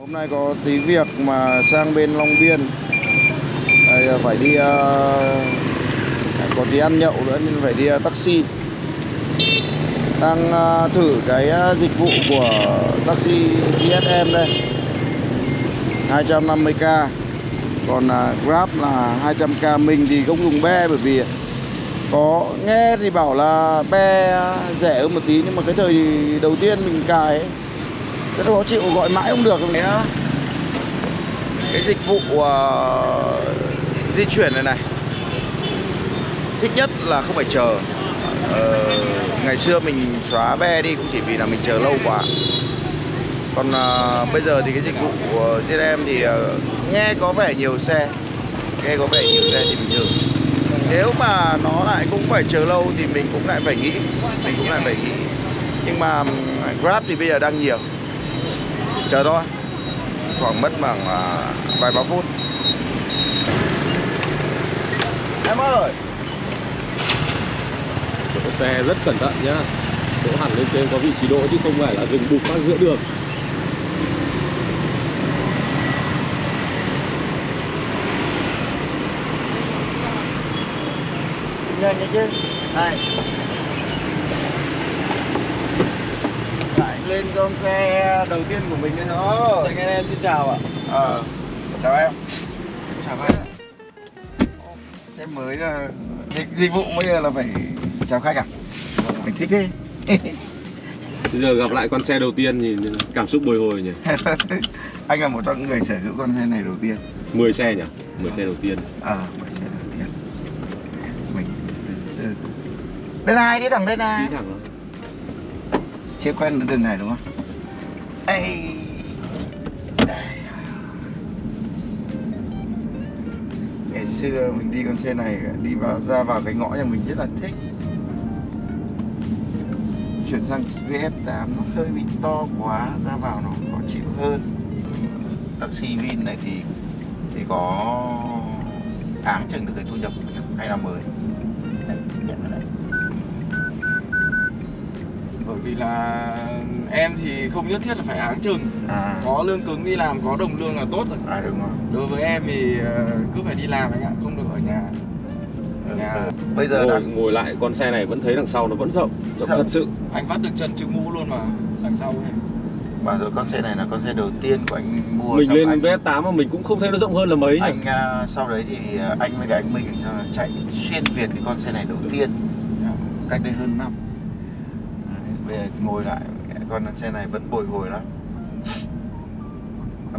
Hôm nay có tí việc mà sang bên Long Biên. Đây, à, phải đi uh, có tí ăn nhậu nữa nên phải đi uh, taxi. Đang uh, thử cái uh, dịch vụ của taxi GSM đây. 250k còn uh, Grab là 200k mình thì không dùng be bởi vì có nghe thì bảo là be rẻ hơn một tí nhưng mà cái thời đầu tiên mình cài ấy, rất là khó chịu gọi mãi không được. Cái, ờ, cái dịch vụ uh, di chuyển này này thích nhất là không phải chờ. Uh, ngày xưa mình xóa ve đi cũng chỉ vì là mình chờ lâu quá. Còn uh, bây giờ thì cái dịch vụ của GM thì uh, nghe có vẻ nhiều xe nghe có vẻ nhiều xe thì mình thử. Nếu mà nó lại cũng phải chờ lâu thì mình cũng lại phải nghĩ mình cũng lại phải nghĩ. Nhưng mà Grab thì bây giờ đang nhiều chờ thôi. Khoảng mất khoảng uh, vài ba phút. Em ơi! Đỗ xe rất cẩn thận nhá. Đỗ hẳn lên trên có vị trí đỗ chứ không phải là dừng bục phát giữa đường. Nhanh đấy chứ. Này lên con xe đầu tiên của mình đấy nó Anh em xin chào ạ. Ờ chào em. Chào anh xe mới là dịch, dịch vụ bây giờ là phải chào khách à? Mình thích đi bây giờ gặp lại con xe đầu tiên thì cảm xúc bồi hồi nhỉ? Anh là một trong những người sở hữu con xe này đầu tiên. 10 xe nhỉ? 10 xe đầu tiên. Ờ à, xe đầu tiên. Mình đây này đi thẳng đây này đi thẳng rồi chưa quen đường này đúng không? Ê. Ngày xưa mình đi con xe này đi vào ra vào cái ngõ nhà mình rất là thích. Chuyển sang VF8 nó hơi bị to quá ra vào nó khó chịu hơn. Taxi Vin này thì thì có áng chừng được cái thu nhập hay là mới? Đây, nhận đây. Vì là em thì không nhất thiết là phải áng chừng. À. Có lương cứng đi làm, có đồng lương là tốt rồi. À đúng rồi. Đối với em thì ờ, cứ phải đi làm anh ạ, không được ở nhà. Ở nhà. Ừ. bây giờ ngồi, đang ngồi lại con xe này vẫn thấy đằng sau nó vẫn rộng rộng thật sự. Anh vắt được chân chữ mũ luôn mà Đằng sau này Mà rồi con xe này là con xe đầu tiên của anh mua mình lên anh, VF8 mà mình cũng không thấy nó rộng hơn là mấy nhỉ? Anh à, sau đấy thì à, anh với cả anh Minh là chạy xuyên Việt cái con xe này đầu tiên. Cách đây hơn năm bây giờ ngồi lại. Con xe này vẫn bồi hồi lắm.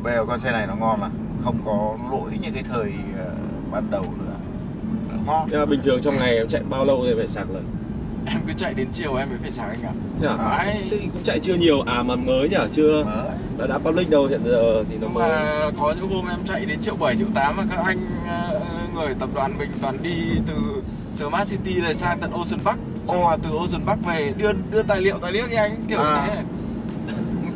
Bây giờ con xe này nó ngon là không có lỗi như cái thời à, ban đầu nữa. Ngon. Nhưng mà bình thường trong ngày em chạy bao lâu thì phải sạc lần? Em cứ chạy đến chiều em mới phải sáng anh ạ. Thế à? Đấy. thế thì cũng chạy chưa nhiều. À mà mới nhỉ? Chưa Mới. đã, đã public đâu hiện giờ thì nó mới. mà có những hôm em chạy đến triệu 7, triệu 8 mà các anh ờ, người tập đoàn mình toàn đi từ Smart City này sang tận Ocean Park Rồi từ Ocean Park về đưa đưa tài liệu tài liệu cho anh kiểu À. thế.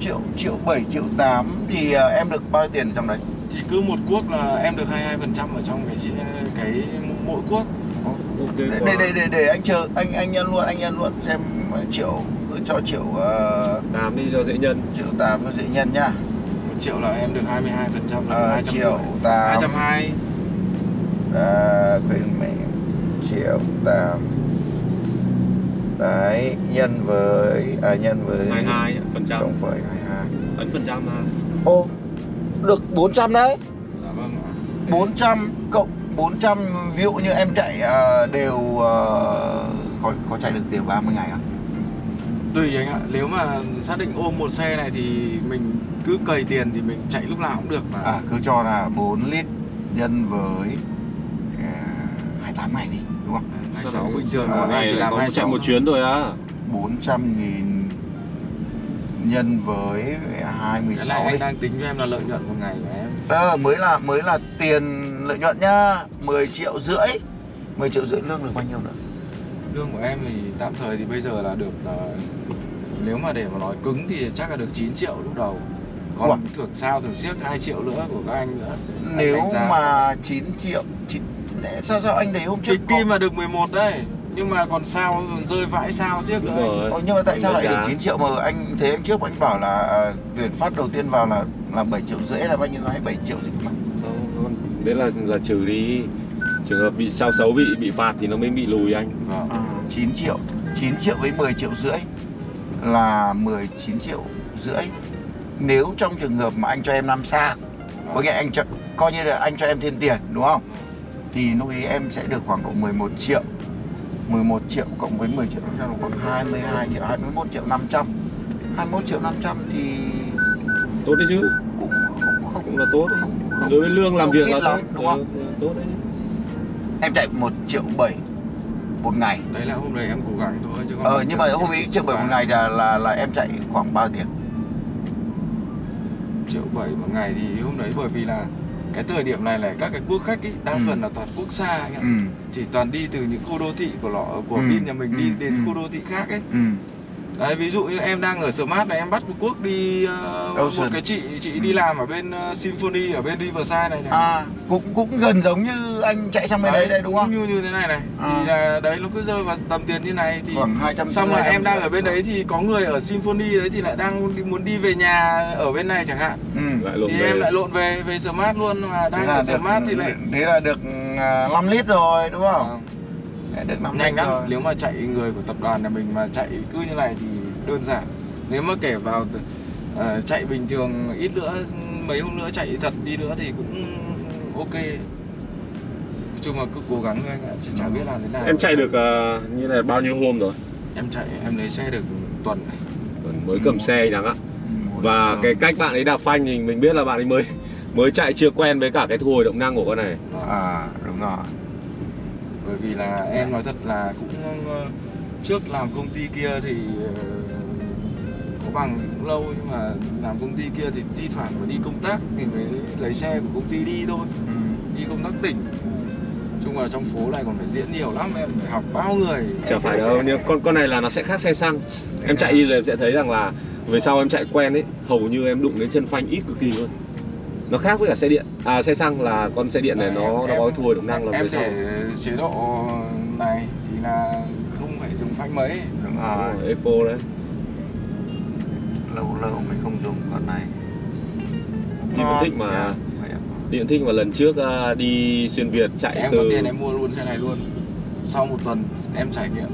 Triệu triệu bảy triệu tám thì à, em được bao nhiêu tiền trong đấy? Thì cứ một cuốc là em được 22% ở trong cái cái mỗi cuốc. Ok để, để để để để anh chờ anh anh nhân luôn anh nhân luôn xem triệu cứ cho triệu uh, tám đi cho dễ nhân. triệu tám nó dễ nhân nhá. Một triệu là em được 22% là Ờ, 200 triệu tám. 220 à, khuyến mẹ. Triệu tám đấy nhân với à nhân với 22 phần trăm. không phải hai hai. Ấn phần trăm mà. Ô được 400 đấy. Dạ vâng ạ. 400 cộng 400 ví dụ như em chạy à, đều à, có có chạy được đều 30 ngày không? tùy anh ạ. Nếu mà xác định ôm một xe này thì mình cứ cầy tiền thì mình chạy lúc nào cũng được mà. À cứ cho là 4 lít nhân với à, 28 ngày đi đúng không? 26 bình thường À, một ngày chỉ làm có chạy 26 một chuyến thôi á 400 nghìn nhân với cái 26 này đi. anh đang tính cho em là lợi nhuận một ngày của em Ờ, mới là mới là tiền lợi nhuận nhá 10 triệu rưỡi 10 triệu rưỡi lương được bao nhiêu nữa lương của em thì tạm thời thì bây giờ là được ờ, nếu mà để mà nói cứng thì chắc là được 9 triệu lúc đầu còn Ủa? thưởng sao thưởng siếc 2 triệu nữa của các anh nữa Anh Nếu giá. mà 9 triệu 9... Sao sao anh thấy hôm trước có- kim mà được 11 đấy nhưng mà còn sao rơi vãi sao nữa rồi. Ồ, nhưng mà tại Anh sao lại được giá. 9 triệu mà anh thế em trước anh bảo là à, tuyển phát đầu tiên vào là là 7 triệu rưỡi là bao nhiêu nói 7 triệu gì? Mà đấy là là trừ đi. Trường hợp bị sao xấu bị bị phạt thì nó mới bị lùi anh. Vâng. à, 9 triệu. 9 triệu với 10 triệu rưỡi là 19 triệu rưỡi. Nếu trong trường hợp mà anh cho em năm sao có nghĩa anh cho coi như là anh cho em thêm tiền đúng không thì lúc ấy em sẽ được khoảng độ 11 triệu. 11 triệu cộng với 10 triệu là còn 22 triệu 21 triệu 500 21 triệu 500 thì tốt đấy chứ. cũng không không cũng là tốt đấy. không, không. đối với lương làm không việc là lắm, tốt. đúng không? Ừ, là tốt đấy. Em chạy 1 triệu 7 một ngày. Đấy là hôm đấy em cố gắng thôi chứ còn ờ nhưng mà hôm ấy triệu 7 một ngày là là là em chạy khoảng bao tiền? Triệu bảy một ngày thì hôm đấy bởi vì là cái thời điểm này là các cái quốc khách ý, đa Ừ. phần là toàn quốc xa ạ. ừ chỉ toàn đi từ những khu đô thị của lọ của Ừ. Vin nhà mình đi Ừ. đến Ừ. khu đô thị khác ấy ừ đấy ví dụ như em đang ở Smart này em bắt một quốc đi uh, Ocean. một cái chị chị đi làm ở bên uh, Symphony ở bên Riverside này, này. à cũng cũng gần giống như anh chạy sang bên đấy đây đúng không như như thế này này À. thì là đấy nó cứ rơi vào tầm tiền như này thì khoảng 200 xong rồi em đang ở bên đấy đấy thì có người ở Symphony đấy thì lại đang đi, muốn đi về nhà ở bên này chẳng hạn ừ. lại lộn thì về em lại lộn về về Smart luôn mà đang là ở được Smart thì lại thế là được à, 5 lít rồi đúng không Ờ, Đấy, được 5 nhanh lắm. nếu mà chạy người của tập đoàn nhà mình mà chạy cứ như này thì đơn giản. Nếu mà kể vào ờ, chạy bình thường ít nữa mấy hôm nữa chạy thật đi nữa thì cũng ok. Nói chung là cứ cố gắng thôi anh ạ chả biết làm thế nào. Em chạy được ờ, như này bao nhiêu hôm rồi? Em chạy em lấy xe được tuần này. Mới cầm xe chẳng ạ. Và ừ. cái cách bạn ấy đạp phanh thì mình biết là bạn ấy mới mới chạy chưa quen với cả cái thu hồi động năng của con này. À đúng rồi bởi vì là em nói thật là cũng ờ, trước làm công ty kia thì ờ, có bằng thì cũng lâu nhưng mà làm công ty kia thì thi thoảng phải đi công tác thì mới lấy xe của công ty đi thôi. Ừ. đi công tác tỉnh. Chung là trong phố này còn phải diễn nhiều lắm em phải học bao người. Chả phải đâu, nhưng con con này là nó sẽ khác xe xăng. Em chạy đi là em sẽ thấy rằng là Về sau em chạy quen ấy, hầu như em đụng đến chân phanh ít cực kỳ luôn Nó khác với cả xe điện. À xe xăng là con xe điện này nó nó có thu hồi động năng là em về sau chế độ này thì là không phải dùng phanh mấy. Đúng Đúng rồi. Rồi, Eco đấy. Lâu lâu mình không dùng con này. Chị vẫn thích mà. vẫn thích mà lần trước à, đi xuyên Việt chạy em từ có tiền em mua luôn xe này luôn. Sau một tuần em trải nghiệm.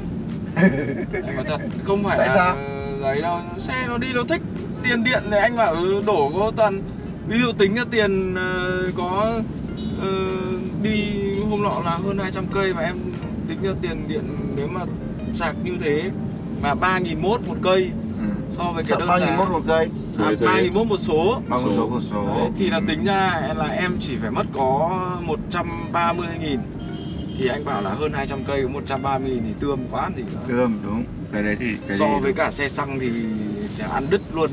Em nói thật không phải Tại là sao? ấy đâu xe nó đi nó thích. Tiền điện này anh bảo ừ, đổ có toàn ví dụ tính ra tiền ờ, có ờ, đi hôm nọ là hơn 200 cây mà em tính ra tiền điện nếu mà sạc như thế mà 3.000 mốt một cây ừ. so với cái đơn nhiêu giá mốt một cây à, thuế. 3.000 mốt một số bao nhiêu Số. số một số Đấy, thì là tính ra là em chỉ phải mất có 130 nghìn Thì anh bảo là hơn 200 cây có 130 nghìn thì tươm quá thì Thơm đúng cái đấy thì cái So với cả xe xăng thì ăn đứt luôn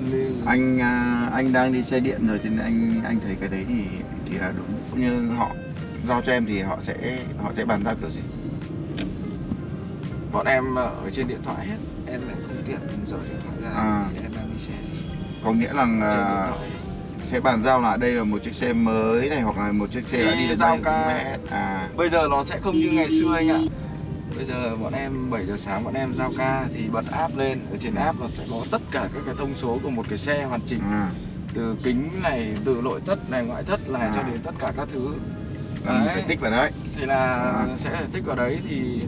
anh à, anh đang đi xe điện rồi cho nên anh anh thấy cái đấy thì thì là đúng. Như họ giao cho em thì họ sẽ họ sẽ bàn giao kiểu gì? Bọn em ở trên điện thoại hết Em lại không tiện rời điện thoại ra À. thì Em đang đi xe. Có nghĩa là sẽ bàn giao là đây là một chiếc xe mới này hoặc là một chiếc xe đã Đi đi được giao ca. à. Bây giờ nó sẽ không như ngày xưa anh ạ Bây giờ bọn em 7 giờ sáng bọn em giao ca thì bật app lên Ở trên app nó sẽ có tất cả các cái thông số của một cái xe hoàn chỉnh à Từ kính này, từ nội thất này, ngoại thất này À. cho đến tất cả các thứ Đấy. phải tích vào đấy Thì là À. sẽ phải tích vào đấy thì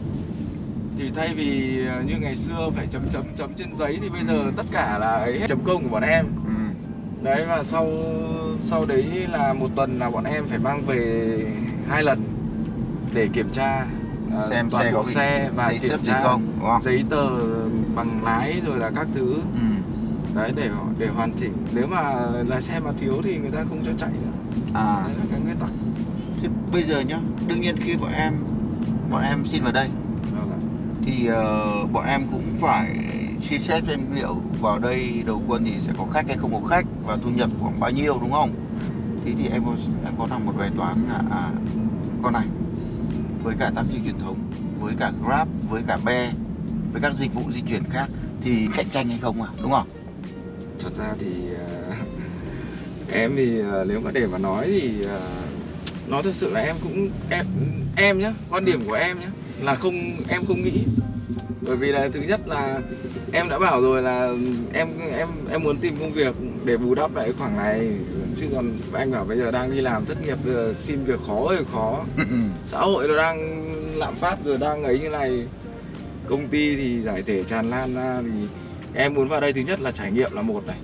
thì thay vì ờ, như ngày xưa phải chấm chấm chấm trên giấy thì bây giờ tất cả là ấy hết chấm công của bọn em ừ. đấy và sau sau đấy là một tuần là bọn em phải mang về hai lần để kiểm tra ờ, xem xe có xe và xây kiểm tra không không? Giấy tờ bằng lái rồi là các thứ. Ừ. đấy để để hoàn chỉnh. Nếu mà lái xe mà thiếu thì người ta không cho chạy nữa. À. Đấy là cái nguyên tắc. Thế bây giờ nhá đương nhiên khi bọn em bọn em xin vào đây Vâng thì ờ, bọn em cũng phải suy xét xem liệu vào đây đầu quân thì sẽ có khách hay không có khách và thu nhập khoảng bao nhiêu đúng không? Thế thì em có em có làm một bài toán là à, con này với cả taxi truyền thống với cả grab với cả be với các dịch vụ di chuyển khác thì cạnh tranh hay không à đúng không? Thật ra thì uh, em thì uh, nếu mà để mà nói thì uh, nói thật sự là em cũng em em nhá quan điểm của em nhá là không em không nghĩ bởi vì là thứ nhất là em đã bảo rồi là em em em muốn tìm công việc để bù đắp lại khoảng này. Chứ còn anh bảo bây giờ đang đi làm thất nghiệp giờ xin việc khó ơi khó. Xã hội nó đang lạm phát rồi đang ấy như này. Công ty thì giải thể tràn lan ra thì em muốn vào đây thứ nhất là trải nghiệm là một này.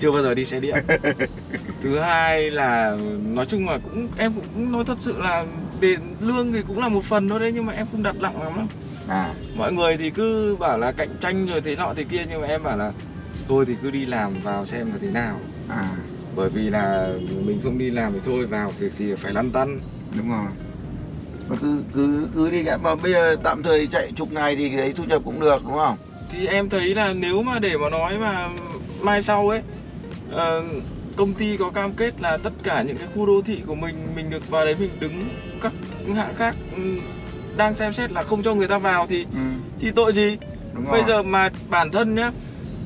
Chưa bao giờ đi xe điện. Thứ hai là nói chung là cũng em cũng nói thật sự là tiền lương thì cũng là một phần thôi đấy nhưng mà em không đặt nặng lắm đâu à. Mọi người thì cứ bảo là cạnh tranh rồi thế nọ thế kia nhưng mà em bảo là thôi thì cứ đi làm vào xem là thế nào. À. Bởi vì là mình không đi làm thì thôi vào việc gì phải lăn tăn. Đúng rồi. Mà cứ cứ cứ đi cả mà bây giờ tạm thời chạy chục ngày thì đấy thu nhập cũng được đúng không? Thì em thấy là nếu mà để mà nói mà mai sau ấy ờ, công ty có cam kết là tất cả những cái khu đô thị của mình mình được vào đấy mình đứng các hãng khác ừ, đang xem xét là không cho người ta vào thì ừ. thì tội gì? Đúng rồi. bây giờ mà bản thân nhá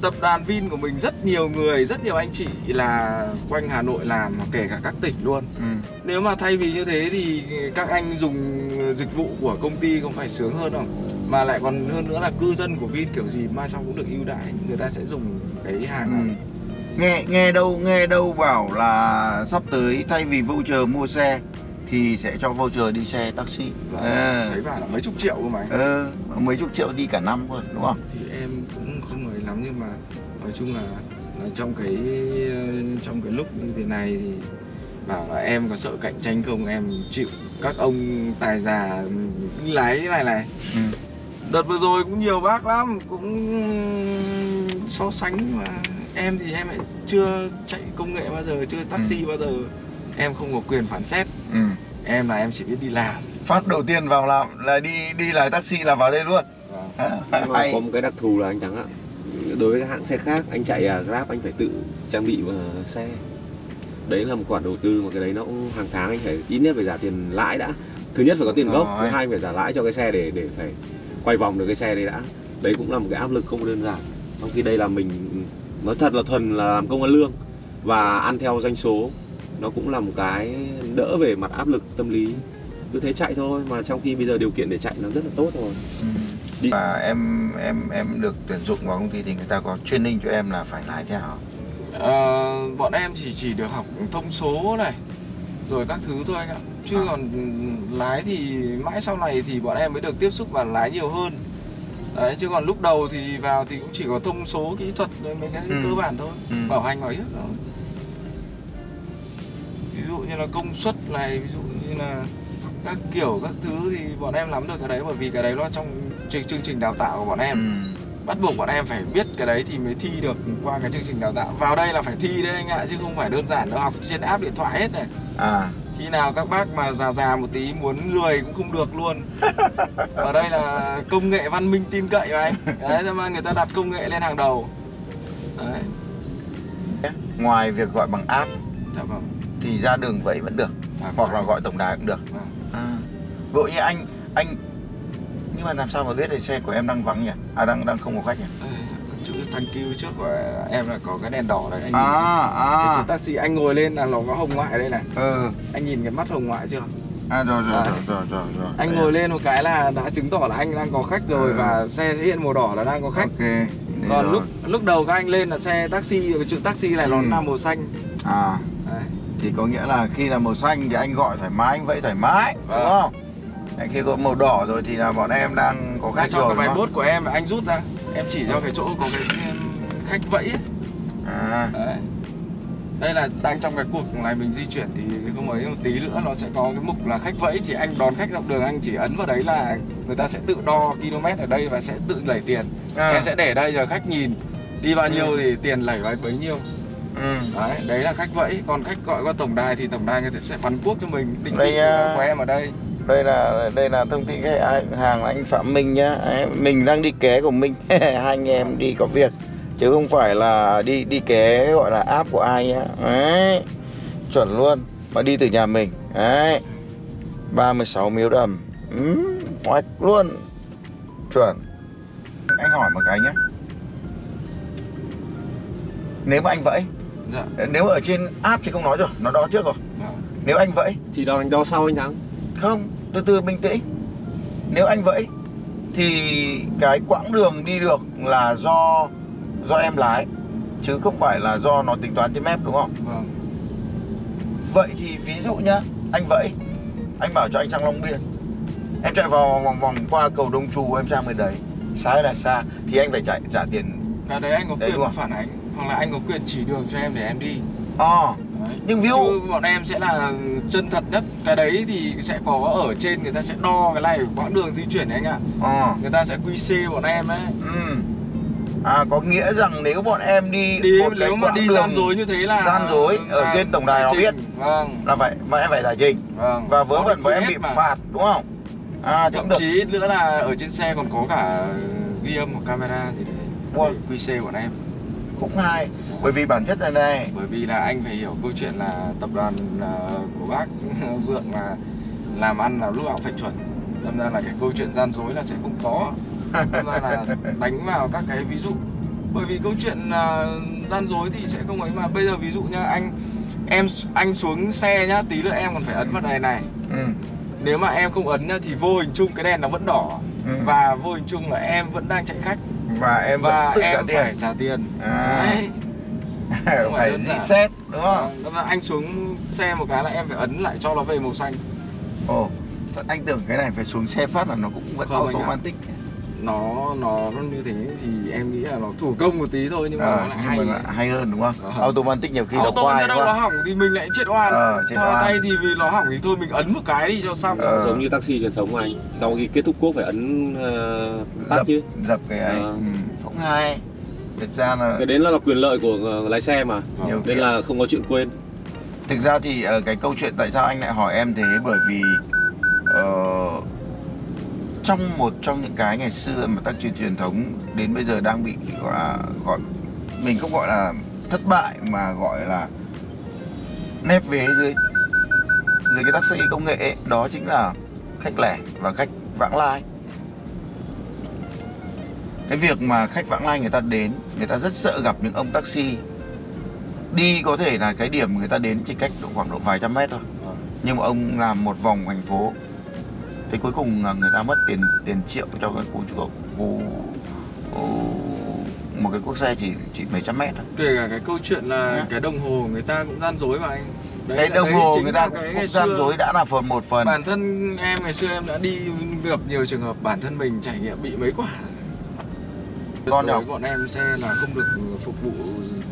tập đoàn Vin của mình rất nhiều người rất nhiều anh chị là quanh Hà Nội làm hoặc kể cả các tỉnh luôn. Ừ. nếu mà thay vì như thế thì các anh dùng dịch vụ của công ty không phải sướng hơn không? Mà lại còn hơn nữa là cư dân của Vin kiểu gì mai sau cũng được ưu đãi người ta sẽ dùng cái hàng này. Ừ. nghe nghe đâu nghe đâu bảo là sắp tới thay vì voucher mua xe thì sẽ cho voucher đi xe taxi Và à. thấy bảo là mấy chục triệu cơ mà anh. ờ, mấy chục triệu đi cả năm luôn đúng không thì em cũng không ấy lắm nhưng mà nói chung là, là trong cái trong cái lúc như thế này thì bảo là em có sợ cạnh tranh không em chịu các ông tài già đi lái cái này này ừ. đợt vừa rồi cũng nhiều bác lắm cũng so sánh mà em thì em lại chưa chạy công nghệ bao giờ chưa taxi Ừ. bao giờ em không có quyền phán xét Ừ. em là em chỉ biết đi làm. Phát đầu tiên vào làm là đi đi lái taxi là vào đây luôn. Nhưng mà hay. có một cái đặc thù là anh Thắng ạ. Đối với các hãng xe khác anh chạy à, Grab anh phải tự trang bị vào xe. Đấy là một khoản đầu tư mà cái đấy nó cũng hàng tháng anh phải ít nhất phải trả tiền lãi đã. Thứ nhất phải có tiền Đúng gốc rồi. thứ hai phải trả lãi cho cái xe để để phải quay vòng được cái xe đấy đã. Đấy cũng là một cái áp lực không đơn giản. Trong khi đây là mình nói thật là thuần là làm công ăn lương và ăn theo doanh số nó cũng là một cái đỡ về mặt áp lực tâm lý cứ thế chạy thôi mà trong khi bây giờ điều kiện để chạy nó rất là tốt rồi Đi. và em em em được tuyển dụng vào công ty thì người ta có training cho em là phải lái theo Ờ, bọn em chỉ chỉ được học thông số này rồi các thứ thôi anh ạ chứ À. còn lái thì mãi sau này thì bọn em mới được tiếp xúc và lái nhiều hơn đấy chứ còn lúc đầu thì vào thì cũng chỉ có thông số kỹ thuật rồi mấy cái Ừ. cơ bản thôi Ừ. bảo hành bảo hiểm thôi dụ như là công suất này ví dụ như là các kiểu các thứ thì bọn em nắm được cái đấy bởi vì cái đấy nó trong chương trình đào tạo của bọn em. Ừ. bắt buộc bọn em phải biết cái đấy thì mới thi được qua cái chương trình đào tạo. Vào đây là phải thi đấy anh ạ chứ không phải đơn giản đâu học trên app điện thoại hết này. À. Khi nào các bác mà già già một tí muốn lười cũng không được luôn. Ở đây là công nghệ văn minh tin cậy mà anh. Đấy thế mà người ta đặt công nghệ lên hàng đầu. Đấy. Ngoài việc gọi bằng app thì ra đường vậy vẫn được. Dạ hoặc là gọi tổng đài cũng được. À. ví dụ như anh anh nhưng mà làm sao mà biết là xe của em đang vắng nhỉ? À đang đang không có khách nhỉ? Đây, chữ thank you trước của em là có cái đèn đỏ đấy anh nhìn à. Cái chữ à taxi anh ngồi lên là nó có hồng ngoại đây này. Ừ. Anh nhìn cái mắt hồng ngoại chưa? À rồi rồi Đấy. rồi rồi rồi rồi. Anh ngồi à. lên một cái là đã chứng tỏ là anh đang có khách rồi Ừ. và xe sẽ hiện màu đỏ là đang có khách. Ok còn rồi. lúc lúc đầu các anh lên là xe taxi cái chữ taxi này nó Ừ. là màu xanh. À. Đấy. Thì có nghĩa là khi là màu xanh thì anh gọi thoải mái anh vẫy thoải mái đúng Vâng. không Đấy, khi có màu đỏ rồi thì là bọn em đang có khách rồi cái bài đúng không? bốt của em anh rút ra em chỉ cho cái chỗ có cái khách vẫy ấy. à Đấy. đây là đang trong cái cuộc này mình di chuyển thì không ấy một tí nữa nó sẽ có cái mục là khách vẫy thì anh đón khách dọc đường anh chỉ ấn vào đấy là người ta sẽ tự đo km ở đây và sẽ tự đẩy tiền à. em sẽ để đây rồi khách nhìn đi bao nhiêu Ừ. thì tiền lẩy vào bấy nhiêu ừ. đấy đấy là khách vẫy. Còn khách gọi qua tổng đài thì tổng đài người ta sẽ bắn cuốc cho mình. Định Đây, vị à, của em ở đây. đây là đây là thông tin khách hàng hàng là anh Phạm Minh nhá. Đấy, mình đang đi ké của mình hai anh em đi có việc chứ không phải là đi đi ké gọi là app của ai nhá. Đấy chuẩn luôn. Mà đi từ nhà mình. Đấy 36 miếu đầm. Ừ, oách luôn. Chuẩn. Anh hỏi một cái nhé nếu mà anh vẫy dạ. Nếu ở trên app thì không nói rồi nó đo trước rồi. Vâng. nếu anh vẫy thì đo anh đo sau anh thắng. Không từ từ bình tĩnh. Nếu anh vẫy thì cái quãng đường đi được là do do em lái chứ không phải là do nó tính toán trên map đúng không? Vâng. Vậy thì ví dụ nhá anh vẫy anh bảo cho anh sang Long Biên. Em chạy vào vòng vòng qua cầu Đông Trù em sang bên đấy. Sai là xa thì anh phải chạy trả tiền cái đấy anh có quyền phản ánh hoặc là anh có quyền chỉ đường cho em để em đi ờ đấy. Nhưng ví dụ- Chứ bọn em sẽ là chân thật nhất cái đấy thì sẽ có ở trên người ta sẽ đo cái này quãng đường di chuyển đấy anh ạ ờ người ta sẽ quy c bọn em đấy ừ. à có nghĩa rằng nếu bọn em đi, đi một nếu mà đi gian dối như thế là gian dối ở trên tổng đài nó biết. vâng là phải bọn em phải giải trình vâng và vớ vẩn bọn em bị mà. phạt đúng không à thậm chí nữa là ở trên xe còn có cả ghi âm hoặc camera gì đấy Wow. c bọn em cũng hay bởi vì bản chất là này. Bởi vì là anh phải hiểu câu chuyện là tập đoàn à, của bác vượng là làm ăn là lúc nào cũng phải chuẩn. Đâm ra là cái câu chuyện gian dối là sẽ không có. Đâm ra là đánh vào các cái ví dụ. Bởi vì câu chuyện à, gian dối thì sẽ không ấy mà. Bây giờ ví dụ nhá anh em anh xuống xe nhá tí nữa em còn phải ấn vào đèn này. Ừ. nếu mà em không ấn nhá, thì vô hình chung cái đèn nó vẫn đỏ. Ừ. và vô hình chung là em vẫn đang chạy khách và em và vẫn tự trả em tiền. phải trả tiền. À. đấy. Phải phải reset đúng không? Ra anh xuống xe một cái là em phải ấn lại cho nó về màu xanh. Ồ anh tưởng cái này phải xuống xe phát là nó cũng vẫn Không automatic nó nó nó như thế thì em nghĩ là nó thủ công một tí thôi nhưng mà Ờ, nó lại nhưng hay mà lại hay hơn đúng không Ờ. automatic nhiều khi nó Auto đúng đâu nó hỏng thì mình lại chết oan Ờ, chết Thôi oan. thay thì vì nó hỏng thì thôi mình ấn một cái đi cho xong Ờ. giống như taxi truyền thống anh sau khi kết thúc cuốc phải ấn uh, tắt dập chứ dập cái ấy Ờ. ừ. cũng hay thực ra là cái đến là, là quyền lợi của ờ, lái xe mà nhiều nên kiểu. là không có chuyện quên thực ra thì ờ, cái câu chuyện tại sao anh lại hỏi em thế bởi vì ờ, trong một trong những cái ngày xưa mà taxi truyền thống đến bây giờ đang bị gọi là gọi mình không gọi là thất bại mà gọi là nép vế dưới dưới cái taxi công nghệ ấy, đó chính là khách lẻ và khách vãng lai. Cái việc mà khách vãng lai người ta đến người ta rất sợ gặp những ông taxi đi có thể là cái điểm người ta đến chỉ cách độ khoảng độ vài trăm mét thôi. Nhưng mà ông làm một vòng thành phố thế cuối cùng là người ta mất tiền tiền triệu cho cái cú chuộc cú một cái cuốc xe chỉ chỉ mấy trăm mét thôi. Kể cả cái câu chuyện là Nhá. cái đồng hồ người ta cũng gian dối mà anh. Đấy cái đồng đấy hồ người ta cũng ngày gian xưa. dối đã là phần một phần. Bản thân em ngày xưa em đã đi gặp nhiều trường hợp bản thân mình trải nghiệm bị mấy quả. Con bọn em xe là không được phục vụ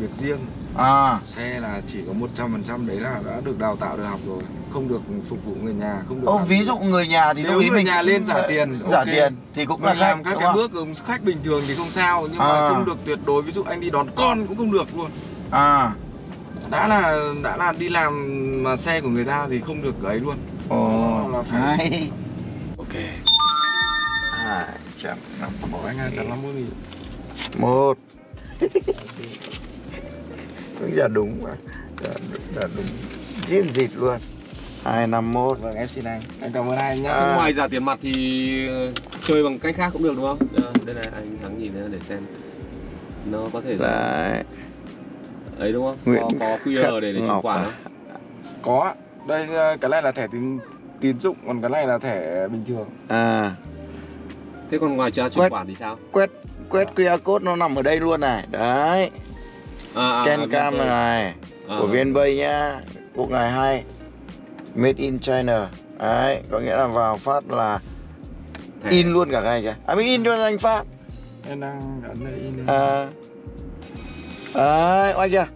việc riêng à. Xe là chỉ có 100% đấy là đã được đào tạo được học rồi. Không được phục vụ người nhà không được ô ví dụ người nhà thì Nếu ý người mình nhà lên trả tiền, trả ok. tiền thì cũng là làm khách các cái bước khách bình thường thì không sao nhưng À. mà không được tuyệt đối. Ví dụ anh đi đón con cũng không được luôn. À. Đã là đã là đi làm mà xe của người ta thì không được ấy luôn. Ồ là phải hay ok. Hai trăm năm anh hai trăm năm mươi một cũng là đúng. Mà là, là đúng. Riêng dịt luôn. hai năm một vâng em xin anh. Anh cảm ơn anh nhá. À. ngoài giả tiền mặt thì ờ, chơi bằng cách khác cũng được đúng không? Ờ, đây này anh thắng nhìn để xem. Nó có thể là đấy. Ấy đúng không? Nguyễn có, có QR để để chuyển khoản à? không? Có. Đây ờ, cái này là thẻ tín tín dụng còn cái này là thẻ bình thường. À. Thế còn ngoài ra chuyển khoản thì sao? quét quét QR code nó nằm ở đây luôn này. Đấy À, à, scan à, cam VNPay. này À, của VNPay nhá. Cuộc này hay. Made in China. Đấy có nghĩa là vào phát là thẻ. in luôn cả cái này kìa. À mình in cho anh phát. Em đang ấn đây in. À. Đấy oai chưa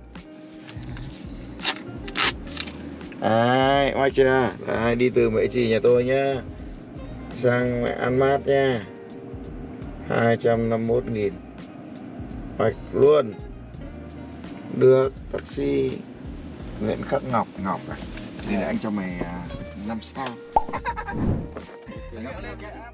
đấy oai chưa đấy đi từ mễ trì nhà tôi nhá. Sang mẹ ăn mát nha 251 nghìn. Hoạch luôn được taxi Nguyễn Khắc Ngọc Ngọc à. Thì để anh cho mày à, 5 sao.